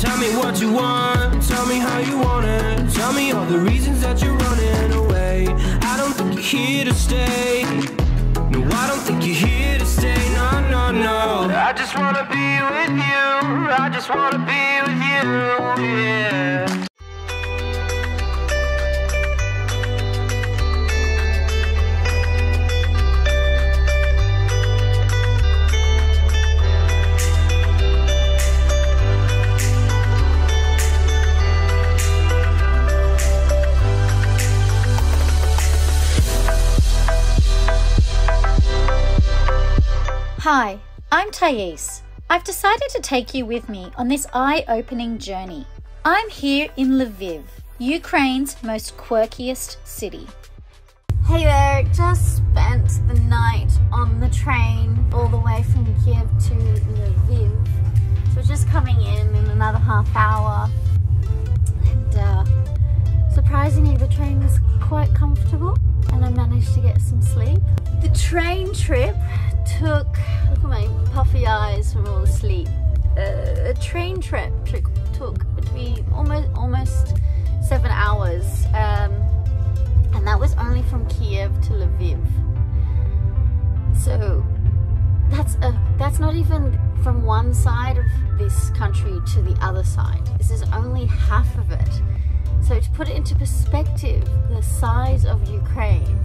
Tell me what you want, tell me how you want it. Tell me all the reasons that you're running away. I don't think you're here to stay. No, I don't think you're here to stay. No, no, no. I just wanna be with you. I just wanna be with you. Yeah. Hi, I'm Tais. I've decided to take you with me on this eye opening journey. I'm here in Lviv, Ukraine's most quirkiest city. Hey there, just spent the night on the train all the way from Kiev to Lviv. So just coming in in another half hour. And uh, surprisingly, the train was quite comfortable and I managed to get some sleep. The train trip took, eyes from all the sleep. Uh, a train trip took, took between almost almost seven hours, um, and that was only from Kiev to Lviv. So that's a that's not even from one side of this country to the other side. This is only half of it. So to put it into perspective, the size of Ukraine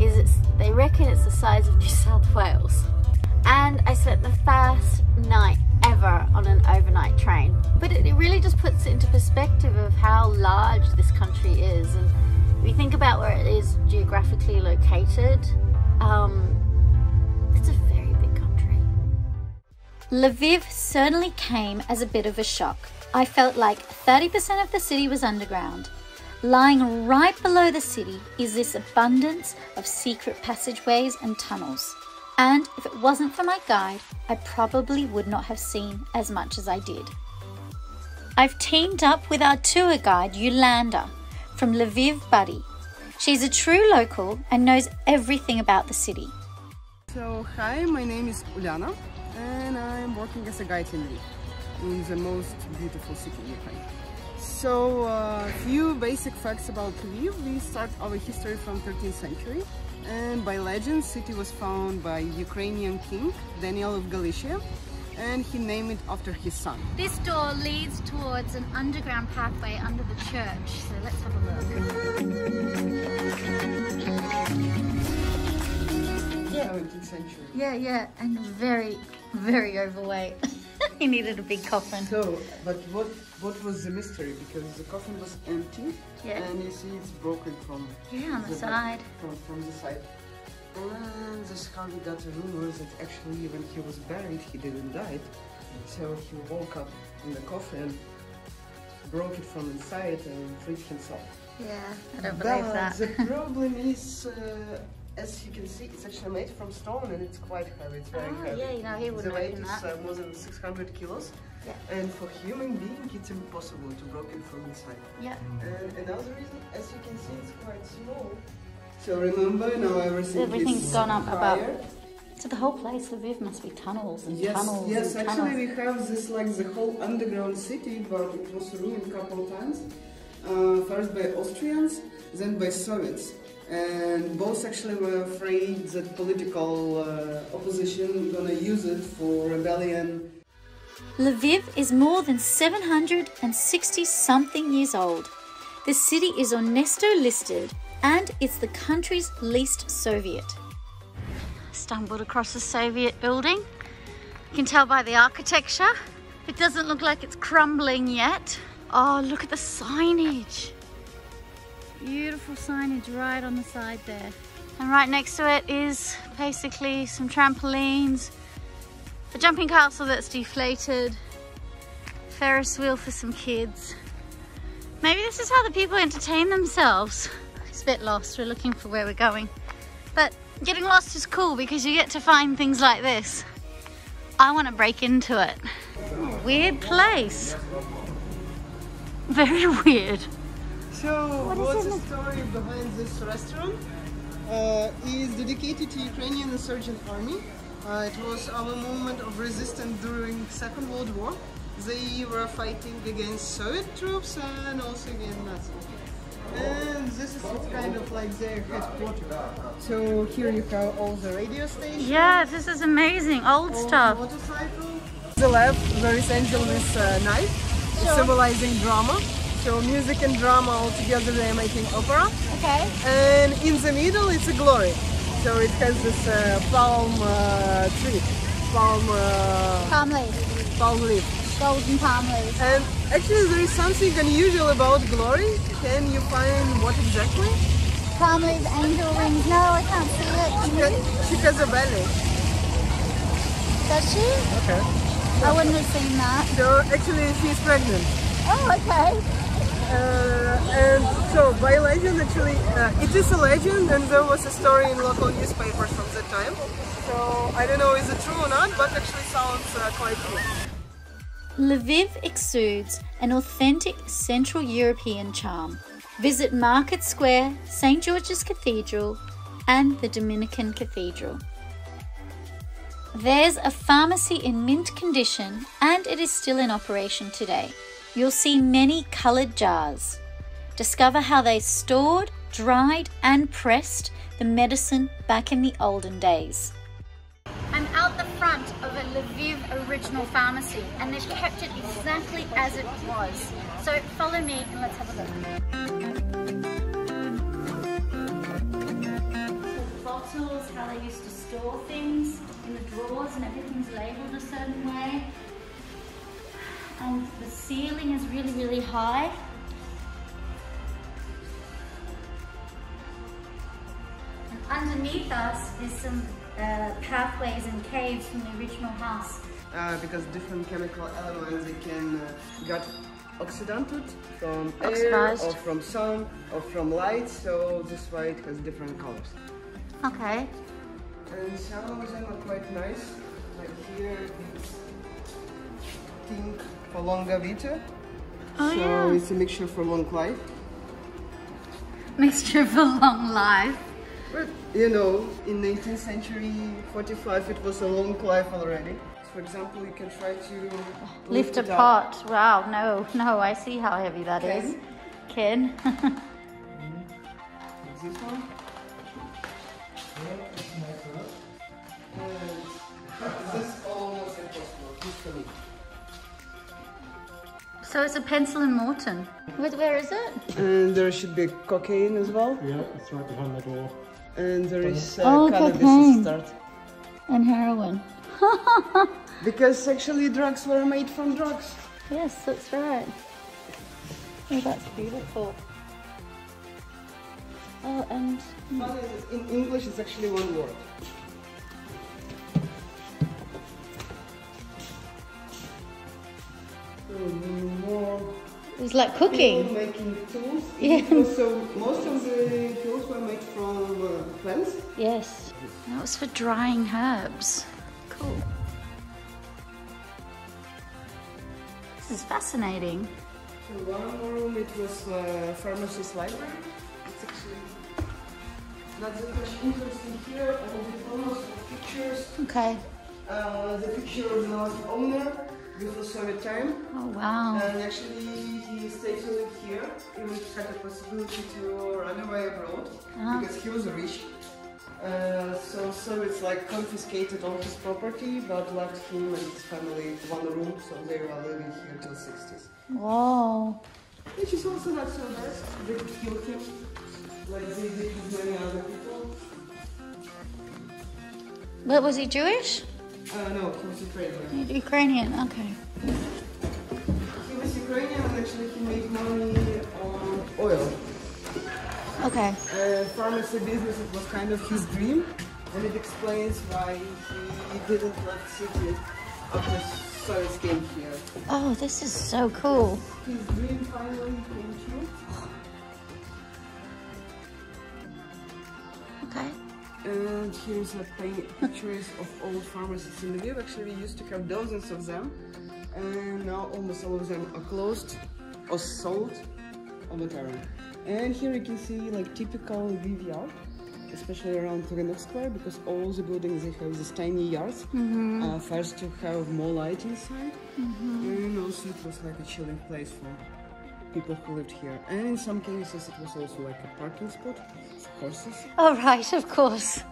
is it's, they reckon it's the size of New South Wales. And I spent the first night ever on an overnight train. But it, really just puts it into perspective of how large this country is. And if you think about where it is geographically located, um, it's a very big country. Lviv certainly came as a bit of a shock. I felt like 30% of the city was underground. Lying right below the city is this abundance of secret passageways and tunnels. And if it wasn't for my guide, I probably would not have seen as much as I did. I've teamed up with our tour guide Ulyana from Lviv Buddy. She's a true local and knows everything about the city. So, hi, my name is Ulyana and I'm working as a guide in Lviv, in the most beautiful city in Ukraine. So, a uh, few basic facts about Lviv. We start our history from 13th century and by legend city was found by Ukrainian king Daniel of Galicia and he named it after his son. This door leads towards an underground pathway under the church, so let's have a look. Yeah. 17th century. Yeah, yeah, and very, very overweight. he needed a big coffin. So, but what what was the mystery? Because the coffin was empty, yeah. and you see it's broken from yeah on the, the side. From, from the side. And this how we got a rumor that actually when he was buried, he didn't die. So he woke up in the coffin, broke it from inside, and freed himself. Yeah, I don't believe but that. the problem is. Uh, as you can see, it's actually made from stone and it's quite heavy. It's very oh, heavy. Yeah, you know, he would the weight is uh, more than 600 kilos. Yeah. And for human being, it's impossible to break it from inside. Yeah. And another reason, as you can see, it's quite small. So remember, now everything Everything's gone up higher. about. So the whole place, Lviv, must be tunnels and yes, tunnels Yes, and actually tunnels. we have this like the whole underground city, but it was ruined a couple of times. Uh, first by Austrians, then by Soviets and both actually were afraid that political uh, opposition gonna use it for rebellion. Lviv is more than 760 something years old. The city is UNESCO listed and it's the country's least Soviet. Stumbled across a Soviet building. You can tell by the architecture. It doesn't look like it's crumbling yet. Oh, look at the signage. Beautiful signage right on the side there. And right next to it is basically some trampolines, a jumping castle that's deflated, Ferris wheel for some kids. Maybe this is how the people entertain themselves. It's a bit lost, we're looking for where we're going. But getting lost is cool because you get to find things like this. I want to break into it. Weird place. Very weird. So, what what's the story behind this restaurant? Uh, is dedicated to Ukrainian insurgent army. Uh, it was our movement of resistance during Second World War. They were fighting against Soviet troops and also against Nazis. And this is kind of like their headquarters. So here you have all the radio stations. Yeah, this is amazing. Old stuff. motorcycle. The left, there is Angel with uh, knife, symbolizing drama. So music and drama all together they are making opera. Okay. And in the middle it's a glory. So it has this uh, palm uh, tree, palm, uh, Palm leaf. palm leaf. Golden palm leaf. And actually there is something unusual about glory. Can you find what exactly? Palm leaf, angel wings. No, I can't see She it. has, she has a belly. Does she? Okay. I wouldn't have seen that. So actually she's pregnant. Oh, okay. Uh, and so by legend actually uh, it is a legend and there was a story in local newspapers from the time so i don't know is it true or not but actually sounds uh, quite true Lviv exudes an authentic Central European charm. Visit Market Square, St. George's Cathedral, and the Dominican Cathedral. There's a pharmacy in mint condition and it is still in operation today. You'll see many coloured jars. Discover how they stored, dried, and pressed the medicine back in the olden days. I'm out the front of a Lviv original pharmacy and they've kept it exactly as it was. So follow me and let's have a look. Bottles, how they used to store things in the drawers and everything's labelled a certain way. And the ceiling is really, really high. And underneath us is some uh, pathways and caves from the original house. uh, because different chemical elements they can uh, get oxidated from air or from sun or from light so this why it has different colors Okay. and some of them are quite nice like here it's pink for longa vita Oh, so yeah. it's a mixture for long life Mixture for long life. But you know, in 19th century 45 it was a long life already. For example, you can try to Lift a it up. pot. Wow, no, no, I see how heavy that Ken? is. Ken. Like mm-hmm. this one. So it's a pencil and Morton. Where, where is it? And there should be cocaine as well. Yeah, it's right behind the door. And there is uh, Oh, cannabis cocaine. start. And heroin. Because actually drugs were made from drugs. Yes, that's right. Oh, that's beautiful. Oh, and In English, it's actually one word. So, more it's like cooking. making tools. Yeah. So most of the tools were made from uh, plants. Yes. That was for drying herbs. Cool. This is fascinating. So one room it was uh, pharmacist library. It's actually not that much interesting here. All the photos, the pictures. Okay. Uh, the picture of the last owner before Soviet time. Oh, wow. And actually, he stayed here. He would had the possibility to run away abroad Ah. because he was rich. Uh, so, so it's like confiscated all his property, but left him and his family one room, so they were living here till 60s. Whoa. Which is also not so bad. They could kill him, like they did with many other people. But was he Jewish? Uh, no, he was Ukrainian. Ukrainian, okay. He was Ukrainian and actually he made money on oil. Okay. uh, pharmacy business it was kind of his dream and it explains why he didn't left city after Soviets came here. Oh, this is so cool. His dream finally came true. And here's a paint pictures of old pharmacies in Lviv. Actually, we used to have dozens of them, and now almost all of them are closed or sold or whatever. And here you can see like typical Lviv yard. especially around Rynok Square, because all the buildings they have these tiny yards. Uh, first to have more light inside, and also it was like a chilling place for people who lived here. And in some cases, it was also like a parking spot horses. Oh, right, of course.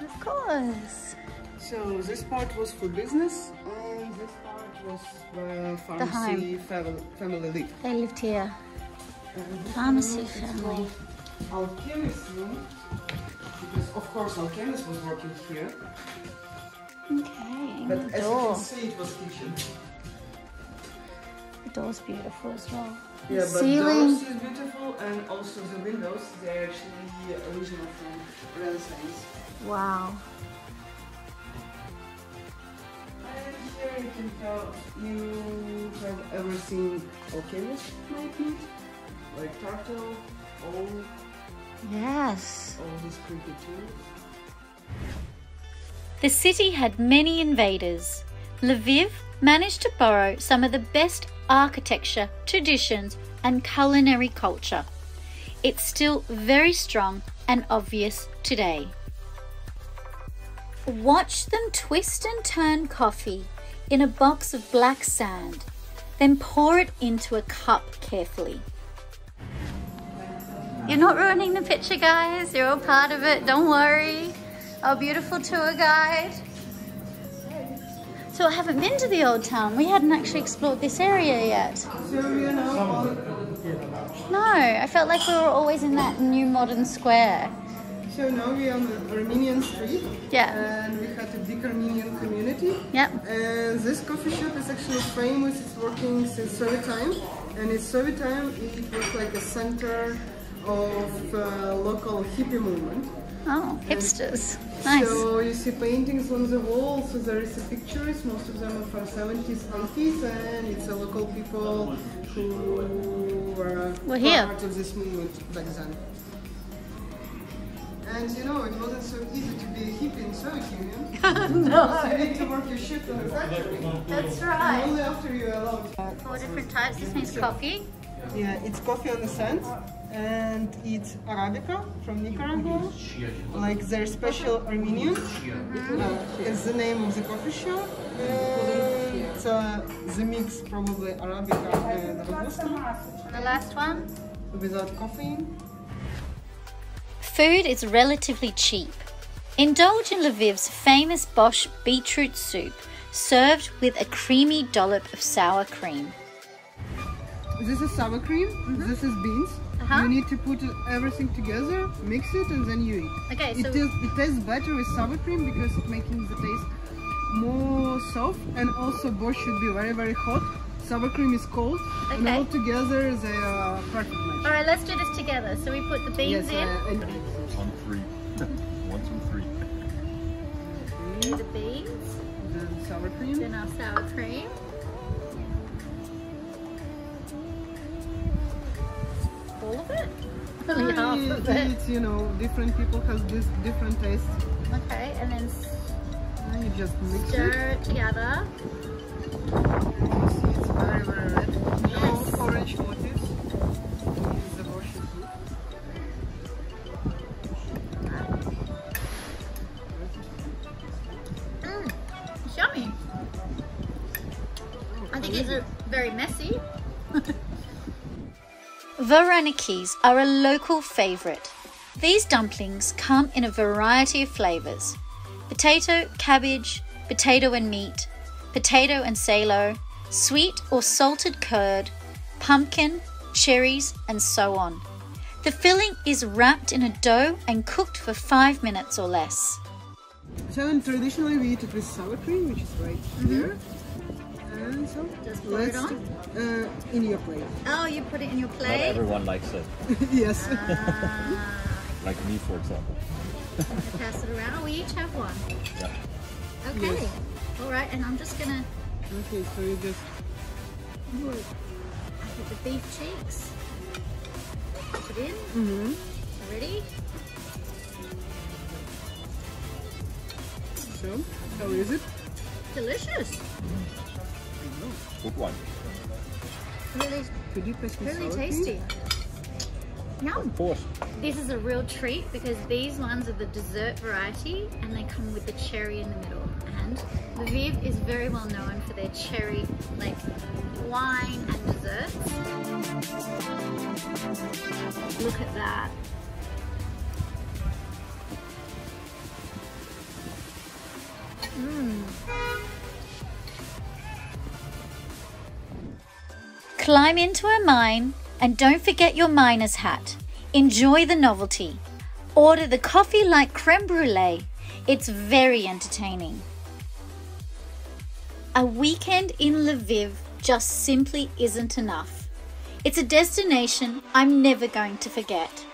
Of course. So this part was for business, and this part was where pharmacy family, family lived. They lived here. Pharmacy family. Alchemist room, because of course alchemist was working here, Okay. but the as you door. can see, it was kitchen. The door's beautiful as well. The Yeah, but ceiling. doors is beautiful, and also the windows. They're actually uh, original from Renaissance. Wow. And here you can tell you have ever seen alchemist might meet, like turtle, all, Yes. all these creepy tools. The city had many invaders. Lviv managed to borrow some of the best architecture, traditions, and culinary culture. It's still very strong and obvious today. Watch them twist and turn coffee in a box of black sand, then pour it into a cup carefully. You're not ruining the picture, guys. You're all part of it. Don't worry. Our beautiful tour guide. So I haven't been to the old town. We hadn't actually explored this area yet. So you know, No, I felt like we were always in that new modern square. so now we are on the Armenian street, Yeah. and we had a big Armenian community. Yep. And this coffee shop is actually famous. It's working since Soviet time, and in Soviet time it was like a center of uh, local hippie movement. Oh, hipsters. Nice. So you see paintings on the wall. So there is a pictures. Most of them are from 70s, 80s, and it's a local people who were Were here. part of this movement back then. And you know, it wasn't so easy to be a hippie in Soviet Union. no. You need to work your shift on a factory. That's And right. only after you're allowed. Four different types. This means coffee. Yeah, it's coffee on the sand, and it's Arabica from Nicaragua, like their special Armenian. Uh, it's the name of the coffee shop. And uh, the mix, probably Arabica and Robusta, The last one. without caffeine. Food is relatively cheap. Indulge in Lviv's famous borscht beetroot soup, served with a creamy dollop of sour cream. This is sour cream. This is beans. Uh-huh. You need to put everything together, mix it, and then you eat. Okay, It, so is, it tastes better with sour cream because it's making the taste more soft and also both should be very very hot. Sour cream is cold and all together they are perfect match. all right, let's do this together. So we put the beans Yes, in. uh, and On three. One, two, three. the beans, then sour cream. then our sour cream. Only half of it. It's, you know, different people have this different taste. Okay, and then And you just mix it. stir it together. You see it's very very red. Yes. No orange motifs. It's the borscht is good. Mm, it's yummy. I think it's very messy. Varenikis are a local favourite. These dumplings come in a variety of flavours potato, cabbage, potato and meat, potato and salo, sweet or salted curd, pumpkin, cherries, and so on. The filling is wrapped in a dough and cooked for five minutes or less. So traditionally we eat it with sour cream, which is right mm-hmm. here. And Just pour it let's on? uh, in your plate. Oh, you put it in your plate? Not plate? everyone likes it. yes. Ah, Like me, for example. pass it around. We each have one. Yeah. Okay. Yes. All right, and I'm just gonna okay, so you just put the beef cheeks. Put it in. mm-hmm. Ready? so how is it? Delicious. Good one. Really, Could you pass really tasty. Yum. Of course. This is a real treat because these ones are the dessert variety and they come with the cherry in the middle. And Lviv is very well known for their cherry, like wine and desserts. Look at that. Climb into a mine and don't forget your miner's hat. Enjoy the novelty. Order the coffee like creme brulee. It's very entertaining. A weekend in Lviv just simply isn't enough. It's a destination I'm never going to forget.